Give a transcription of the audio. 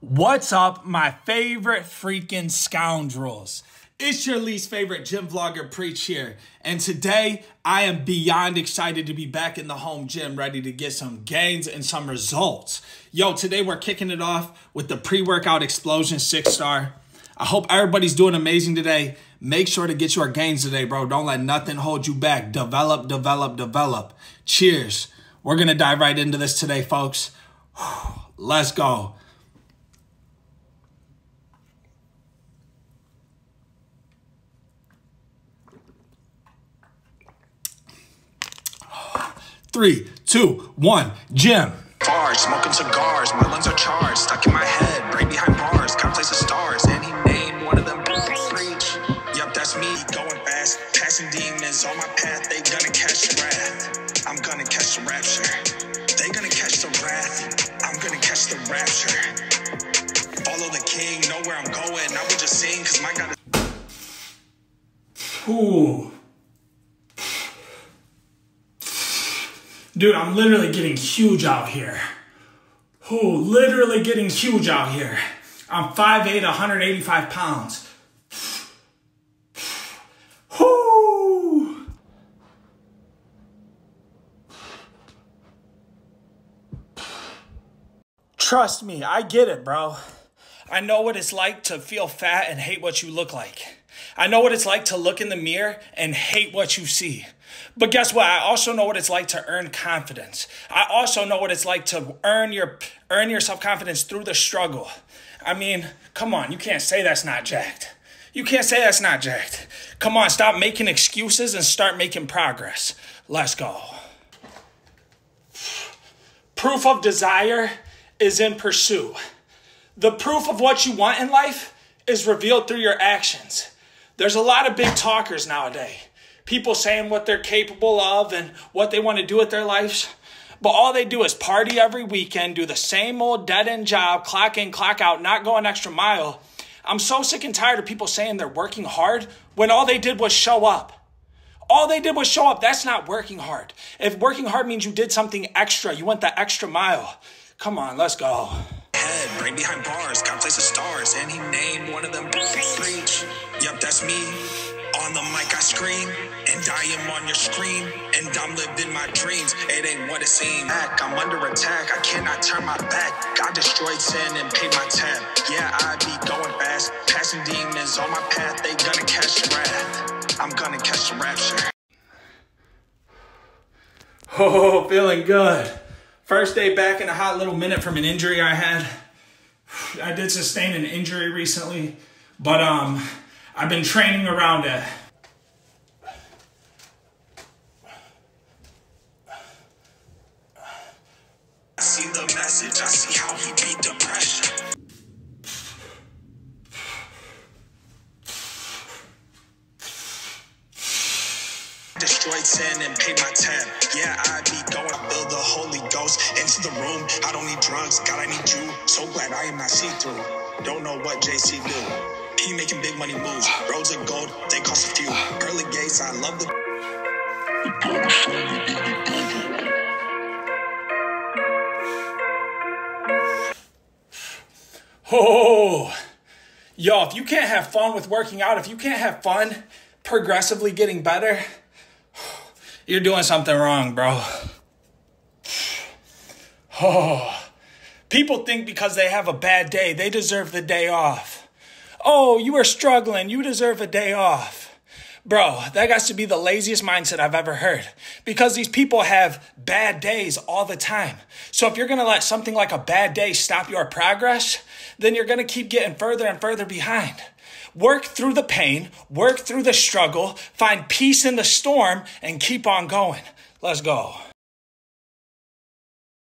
What's up, my favorite freaking scoundrels? It's your least favorite gym vlogger Preach here. And today I am beyond excited to be back in the home gym ready to get some gains and some results. Yo, today we're kicking it off with the pre-workout explosion six star. I hope everybody's doing amazing today. Make sure to get your gains today, bro. Don't let nothing hold you back. Develop, develop, develop. Cheers. We're going to dive right into this today, folks. Let's go. Three, two, one, Jim. Bars, smoking cigars, my lungs are charged, stuck in my head, brain behind bars, can't place the stars, and he named one of them preach. Yup, that's me, going fast, passing demons on my path, they gonna catch the wrath. I'm gonna catch the rapture. They gonna catch the wrath. I'm gonna catch the rapture. Follow the king, know where I'm going. I will just sing, cause my God is. Ooh. Dude, I'm literally getting huge out here. Ooh, literally getting huge out here. I'm 5'8", 185 pounds. Trust me, I get it, bro. I know what it's like to feel fat and hate what you look like. I know what it's like to look in the mirror and hate what you see. But guess what? I also know what it's like to earn confidence. I also know what it's like to earn your earn your self-confidence through the struggle. I mean, come on, you can't say that's not jacked. You can't say that's not jacked. Come on, stop making excuses and start making progress. Let's go. Proof of desire is in pursuit. The proof of what you want in life is revealed through your actions. There's a lot of big talkers nowadays. People saying what they're capable of and what they want to do with their lives. But all they do is party every weekend, do the same old dead end job, clock in, clock out, not go an extra mile. I'm so sick and tired of people saying they're working hard when all they did was show up. All they did was show up. That's not working hard. If working hard means you did something extra, you went the extra mile. Come on, let's go. Head, brain behind bars, can't place the stars, and he named one of them preach. Yup, that's me. On the mic, I scream, and I am on your screen, and I'm living my dreams. It ain't what it seems. I'm under attack, I cannot turn my back. God destroyed sin and paid my tab. Yeah, I be going fast, passing demons on my path. They gonna catch the wrath. I'm gonna catch the rapture. Oh, feeling good. First day back in a hot little minute from an injury I had. I did sustain an injury recently, but um, I've been training around it. See the message, I see how he beat depression. Destroyed sin and paid my tab. Yeah, I be going, build the Holy Ghost into the room. I don't need drugs, God, I need you. So glad I am not see through. Don't know what JC do. He making big money moves. Roads of gold, they cost a few. Early gates, I love the. Oh, yo, if you can't have fun with working out, if you can't have fun progressively getting better, you're doing something wrong, bro. Oh, people think because they have a bad day, they deserve the day off. Oh, you are struggling, you deserve a day off. Bro, that got to be the laziest mindset I've ever heard because these people have bad days all the time. So if you're going to let something like a bad day stop your progress, then you're going to keep getting further and further behind. Work through the pain, work through the struggle, find peace in the storm, and keep on going. Let's go.